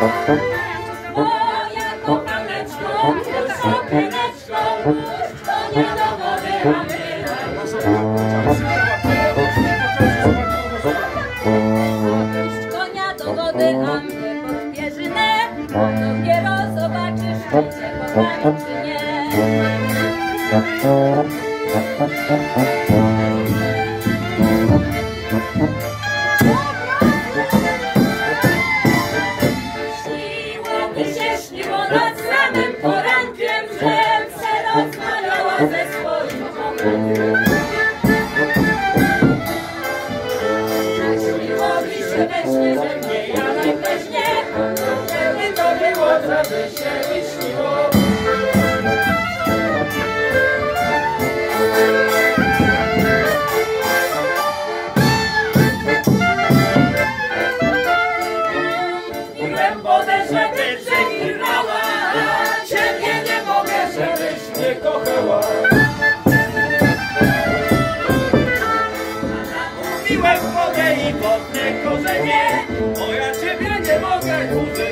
Moja kochaneczko, sukieneczko, to nie do wody, a my Konia do wody, a mnie pod pierzynę Dopiero zobaczysz, czy cię kocham, czy nie nad samym porankiem Żem se ze swoim kochankiem Śniło mi się we śnie, że mnie Janek weźmie Żeby to było, żeby się mi korzenie Bo ja Ciebie nie mogę użyć